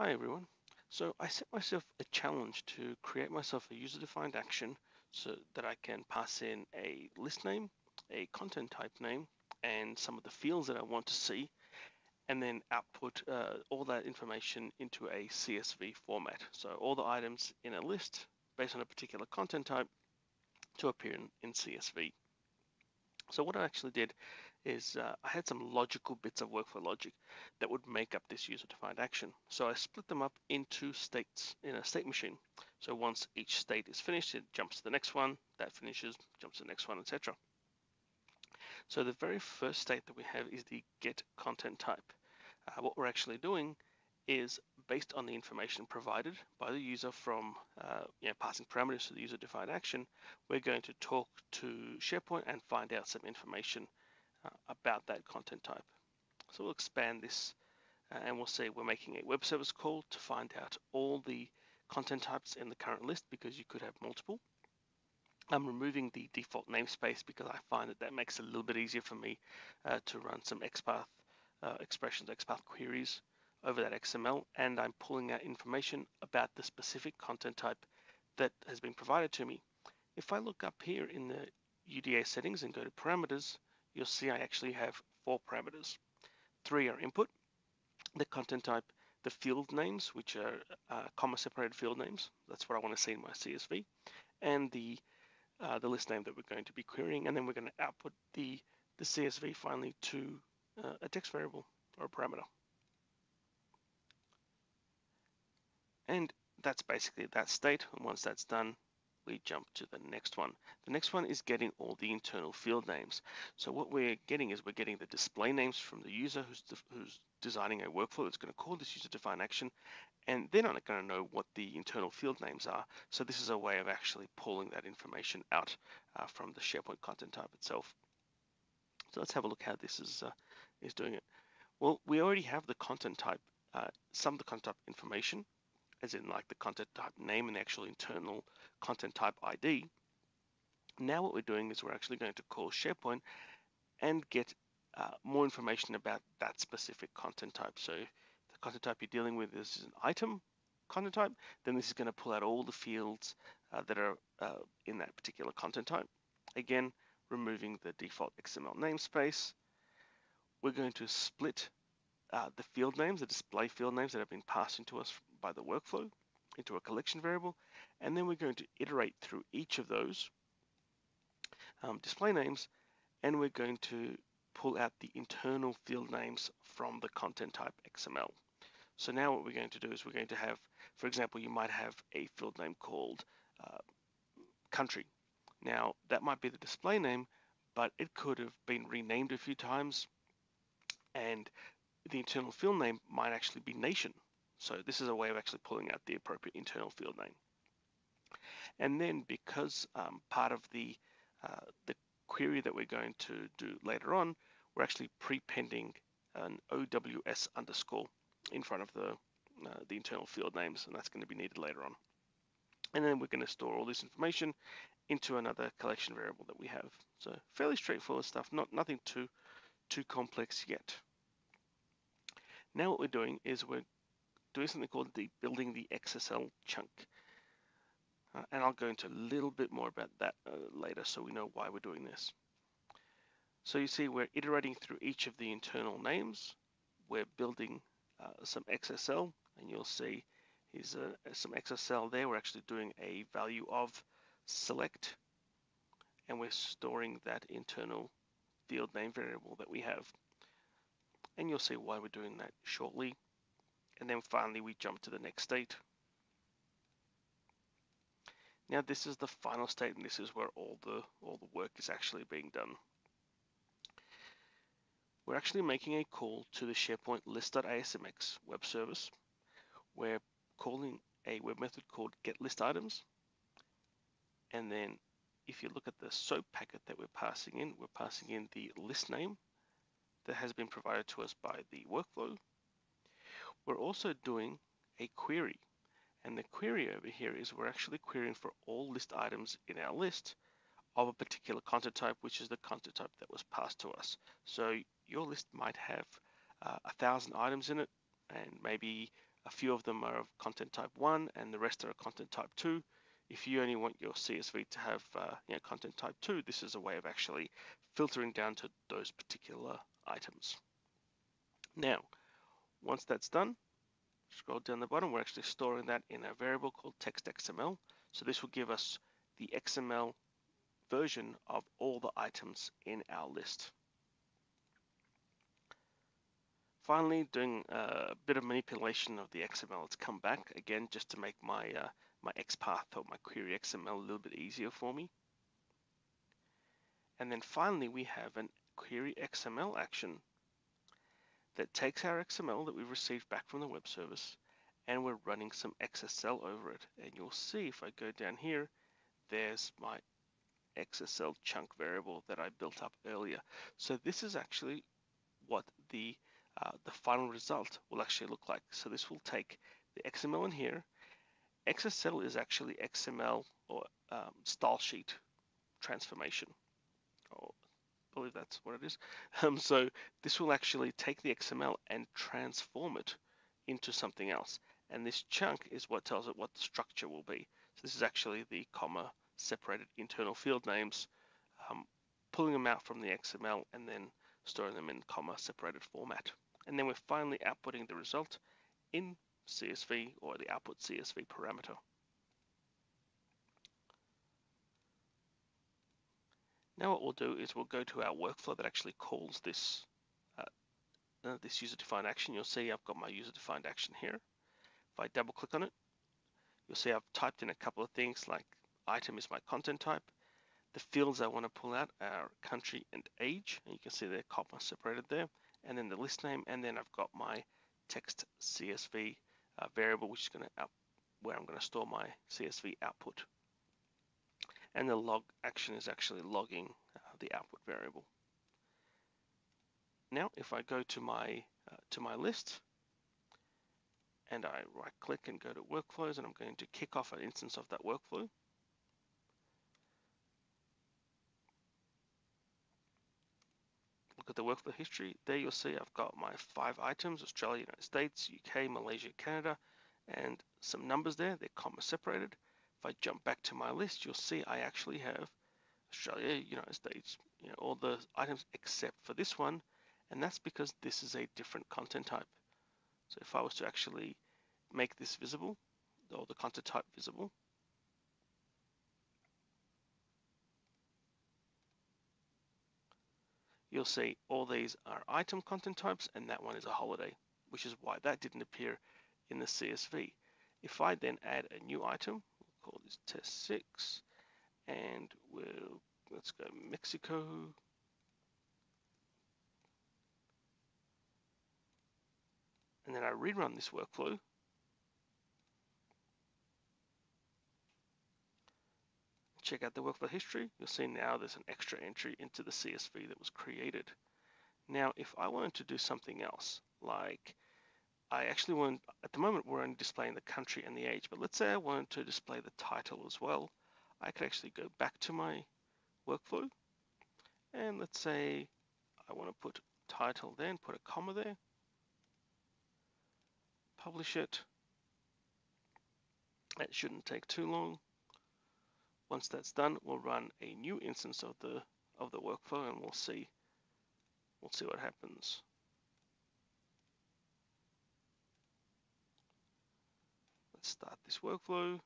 Hi everyone. So I set myself a challenge to create myself a user-defined action so that I can pass in a list name, a content type name, and some of the fields that I want to see, and then output uh, all that information into a CSV format. So all the items in a list based on a particular content type to appear in, in CSV. So what I actually did is uh, I had some logical bits of workflow logic that would make up this user-defined action. So I split them up into states in a state machine. So once each state is finished, it jumps to the next one, that finishes, jumps to the next one, etc. So the very first state that we have is the get content type. Uh, what we're actually doing is based on the information provided by the user from uh, you know, passing parameters to the user-defined action, we're going to talk to SharePoint and find out some information uh, about that content type. So we'll expand this uh, and we'll say we're making a web service call to find out all the content types in the current list because you could have multiple. I'm removing the default namespace because I find that that makes it a little bit easier for me uh, to run some XPath uh, expressions, XPath queries over that XML and I'm pulling out information about the specific content type that has been provided to me. If I look up here in the UDA settings and go to parameters, you'll see I actually have four parameters. Three are input, the content type, the field names, which are uh, comma separated field names. That's what I want to see in my CSV, and the uh, the list name that we're going to be querying, and then we're going to output the the CSV finally to uh, a text variable or a parameter. And that's basically that state. And once that's done, we jump to the next one. The next one is getting all the internal field names. So what we're getting is we're getting the display names from the user who's, de who's designing a workflow that's going to call this user-defined action, and they're not going to know what the internal field names are. So this is a way of actually pulling that information out uh, from the SharePoint content type itself. So let's have a look how this is uh, is doing it. Well, we already have the content type, uh, some of the content type information as in like the content type name and the actual internal content type ID. Now what we're doing is we're actually going to call SharePoint and get uh, more information about that specific content type. So the content type you're dealing with is an item content type, then this is going to pull out all the fields uh, that are uh, in that particular content type. Again, removing the default XML namespace. We're going to split uh, the field names, the display field names that have been passed into us by the workflow into a collection variable, and then we're going to iterate through each of those um, display names, and we're going to pull out the internal field names from the content type XML. So now what we're going to do is we're going to have, for example, you might have a field name called uh, country. Now that might be the display name, but it could have been renamed a few times and the internal field name might actually be nation. So this is a way of actually pulling out the appropriate internal field name. And then because um, part of the, uh, the query that we're going to do later on, we're actually prepending an OWS underscore in front of the, uh, the internal field names, and that's going to be needed later on. And then we're going to store all this information into another collection variable that we have. So fairly straightforward stuff, not nothing too too complex yet. Now what we're doing is we're doing something called the building the XSL chunk. Uh, and I'll go into a little bit more about that uh, later so we know why we're doing this. So you see we're iterating through each of the internal names. We're building uh, some XSL and you'll see here's uh, some XSL there. We're actually doing a value of select and we're storing that internal field name variable that we have. And you'll see why we're doing that shortly and then finally we jump to the next state. Now this is the final state and this is where all the all the work is actually being done. We're actually making a call to the SharePoint list.asmx web service. We're calling a web method called getListItems. And then if you look at the SOAP packet that we're passing in, we're passing in the list name that has been provided to us by the workflow we're also doing a query. And the query over here is we're actually querying for all list items in our list of a particular content type, which is the content type that was passed to us. So your list might have uh, a thousand items in it, and maybe A few of them are of content type 1 and the rest are content type 2. If you only want your CSV to have uh, you know, content type 2, this is a way of actually filtering down to those particular items. Now, once that's done, scroll down the bottom, we're actually storing that in a variable called text XML. So this will give us the XML version of all the items in our list. Finally, doing a bit of manipulation of the XML, let's come back again just to make my uh, my XPath or my query XML a little bit easier for me. And then finally, we have an query XML action that takes our XML that we've received back from the web service and we're running some XSL over it. And you'll see if I go down here, there's my XSL chunk variable that I built up earlier. So this is actually what the uh, the final result will actually look like. So this will take the XML in here. XSL is actually XML or um, style sheet transformation. Believe that's what it is. Um, so this will actually take the XML and transform it into something else. And this chunk is what tells it what the structure will be. So this is actually the comma separated internal field names, um, pulling them out from the XML and then storing them in comma separated format. And then we're finally outputting the result in CSV or the output CSV parameter. Now what we'll do is we'll go to our workflow that actually calls this uh, uh, this user-defined action. You'll see I've got my user-defined action here. If I double click on it, you'll see I've typed in a couple of things like item is my content type. The fields I want to pull out are country and age, and you can see they're comma separated there, and then the list name, and then I've got my text CSV uh, variable, which is going to where I'm going to store my CSV output. And the log action is actually logging uh, the output variable. Now, if I go to my uh, to my list, and I right click and go to workflows, and I'm going to kick off an instance of that workflow. look at the workflow history, there you'll see I've got my five items, Australia, United States, UK, Malaysia, Canada, and some numbers there, they're comma separated. If I jump back to my list, you'll see I actually have Australia, United States, you know, all the items except for this one, and that's because this is a different content type. So if I was to actually make this visible, or the content type visible, you'll see all these are item content types and that one is a holiday, which is why that didn't appear in the CSV. If I then add a new item, call this test six, and we'll, let's go Mexico. And then I rerun this workflow, check out the workflow history, you'll see now there's an extra entry into the CSV that was created. Now, if I wanted to do something else, like I actually want, at the moment we're only displaying the country and the age, but let's say I wanted to display the title as well, I could actually go back to my workflow, and let's say I want to put title then, put a comma there, publish it, it shouldn't take too long. Once that's done, we'll run a new instance of the of the workflow and we'll see we'll see what happens. Start this workflow.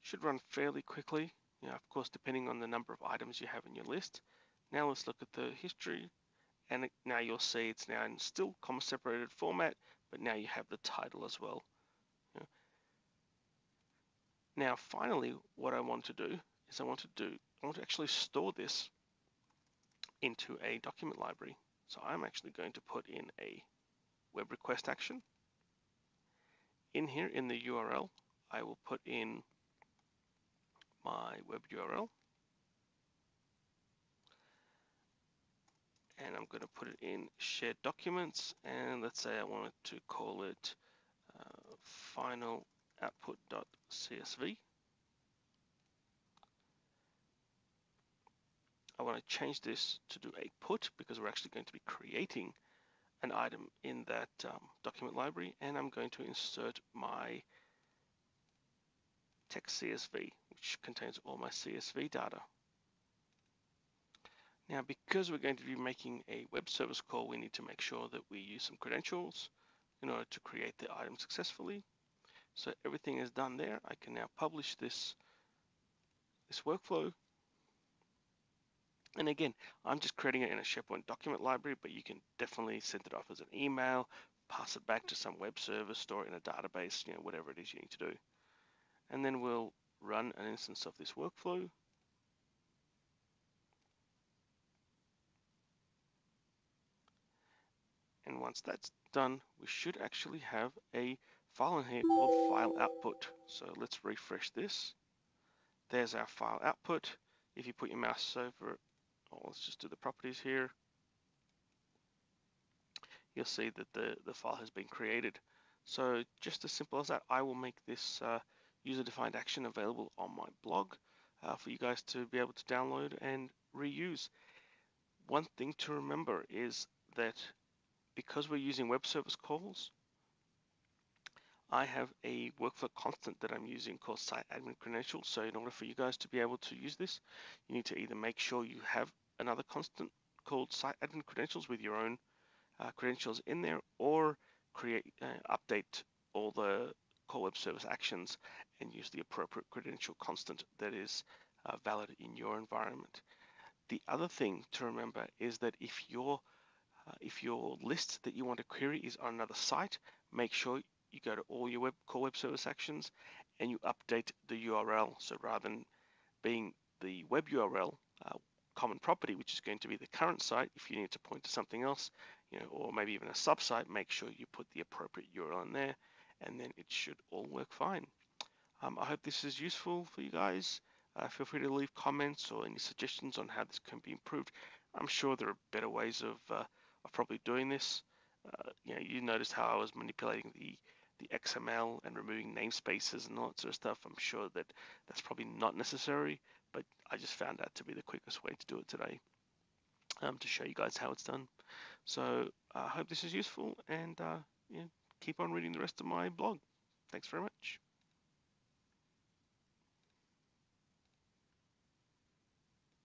Should run fairly quickly, you know, of course, depending on the number of items you have in your list. Now let's look at the history and now you'll see it's now in still comma separated format, but now you have the title as well. Now, finally, what I want to do is I want to do, I want to actually store this into a document library. So I'm actually going to put in a web request action. In here in the URL, I will put in my web URL. And I'm going to put it in shared documents. And let's say I wanted to call it uh, final output.csv. I want to change this to do a put because we're actually going to be creating an item in that um, document library and I'm going to insert my text CSV, which contains all my CSV data. Now, because we're going to be making a web service call, we need to make sure that we use some credentials in order to create the item successfully. So everything is done there. I can now publish this, this workflow. And again, I'm just creating it in a SharePoint document library, but you can definitely send it off as an email, pass it back to some web service, store it in a database, you know, whatever it is you need to do. And then we'll run an instance of this workflow. And once that's done, we should actually have a file in here called file output. So let's refresh this. There's our file output. If you put your mouse over, oh, let's just do the properties here. You'll see that the, the file has been created. So just as simple as that, I will make this uh, user-defined action available on my blog uh, for you guys to be able to download and reuse. One thing to remember is that because we're using web service calls, I have a workflow constant that I'm using called site admin credentials. So in order for you guys to be able to use this, you need to either make sure you have another constant called site admin credentials with your own uh, credentials in there or create, uh, update all the call web service actions and use the appropriate credential constant that is uh, valid in your environment. The other thing to remember is that if your uh, if your list that you want to query is on another site, make sure you go to all your web core web service actions and you update the URL. So rather than being the web URL common property, which is going to be the current site, if you need to point to something else, you know, or maybe even a subsite, make sure you put the appropriate URL in there, and then it should all work fine. Um, I hope this is useful for you guys. Uh, feel free to leave comments or any suggestions on how this can be improved. I'm sure there are better ways of, uh, of probably doing this. Uh, you know, you noticed how I was manipulating the the XML and removing namespaces and all that sort of stuff. I'm sure that that's probably not necessary, but I just found that to be the quickest way to do it today um, to show you guys how it's done. So I hope this is useful and uh, yeah, keep on reading the rest of my blog. Thanks very much.